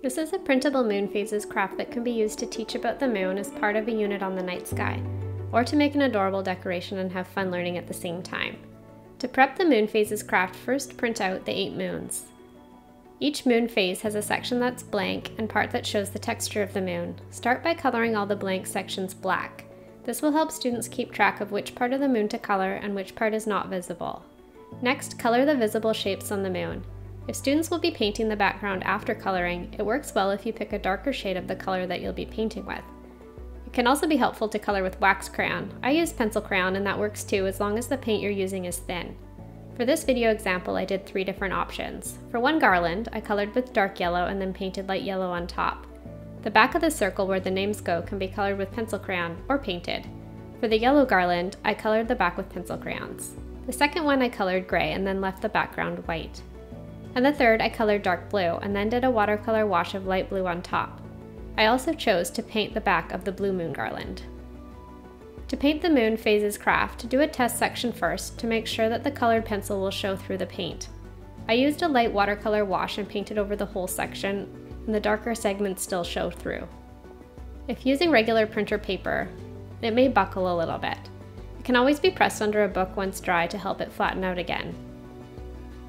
This is a printable moon phases craft that can be used to teach about the moon as part of a unit on the night sky, or to make an adorable decoration and have fun learning at the same time. To prep the moon phases craft, first print out the eight moons. Each moon phase has a section that's blank and part that shows the texture of the moon. Start by coloring all the blank sections black. This will help students keep track of which part of the moon to color and which part is not visible. Next, color the visible shapes on the moon. If students will be painting the background after coloring, it works well if you pick a darker shade of the color that you'll be painting with. It can also be helpful to color with wax crayon. I use pencil crayon and that works too as long as the paint you're using is thin. For this video example, I did three different options. For one garland, I colored with dark yellow and then painted light yellow on top. The back of the circle where the names go can be colored with pencil crayon or painted. For the yellow garland, I colored the back with pencil crayons. The second one I colored gray and then left the background white and the third I colored dark blue and then did a watercolor wash of light blue on top. I also chose to paint the back of the blue moon garland. To paint the moon phases craft, do a test section first to make sure that the colored pencil will show through the paint. I used a light watercolor wash and painted over the whole section, and the darker segments still show through. If using regular printer paper, it may buckle a little bit. It can always be pressed under a book once dry to help it flatten out again.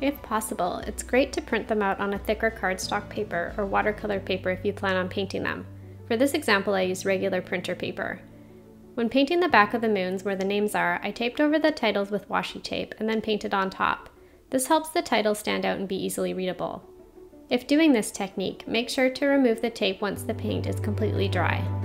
If possible, it's great to print them out on a thicker cardstock paper or watercolor paper if you plan on painting them. For this example, I used regular printer paper. When painting the back of the moons where the names are, I taped over the titles with washi tape and then painted on top. This helps the titles stand out and be easily readable. If doing this technique, make sure to remove the tape once the paint is completely dry.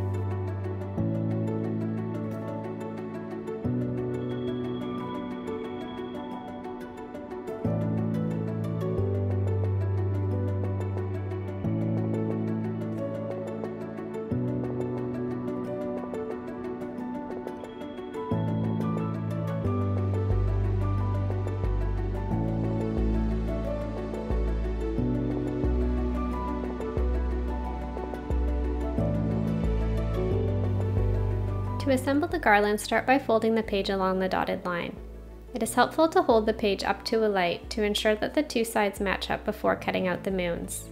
To assemble the garland, start by folding the page along the dotted line. It is helpful to hold the page up to a light to ensure that the two sides match up before cutting out the moons.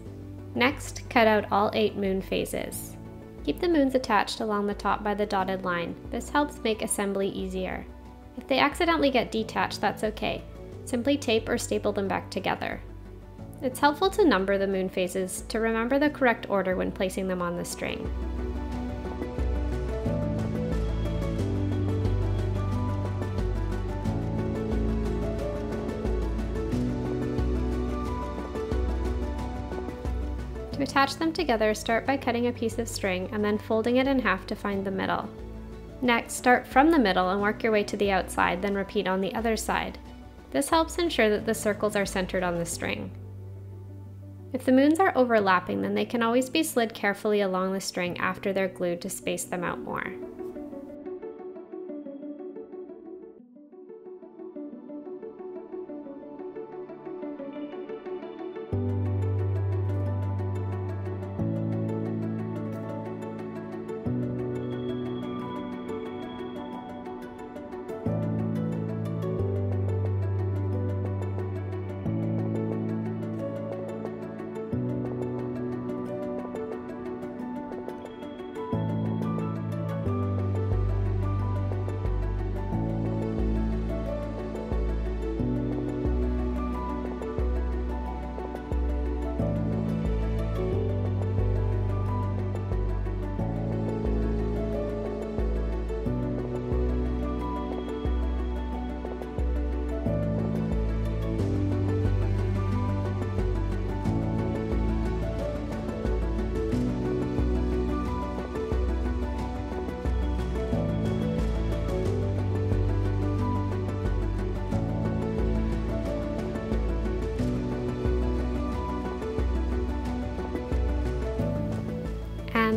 Next, cut out all eight moon phases. Keep the moons attached along the top by the dotted line. This helps make assembly easier. If they accidentally get detached, that's okay. Simply tape or staple them back together. It's helpful to number the moon phases to remember the correct order when placing them on the string. To attach them together, start by cutting a piece of string and then folding it in half to find the middle. Next, start from the middle and work your way to the outside, then repeat on the other side. This helps ensure that the circles are centered on the string. If the moons are overlapping, then they can always be slid carefully along the string after they're glued to space them out more.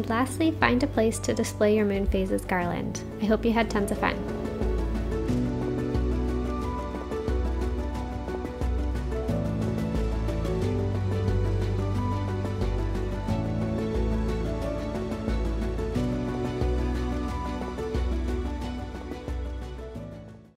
Lastly, find a place to display your moon phases garland. I hope you had tons of fun.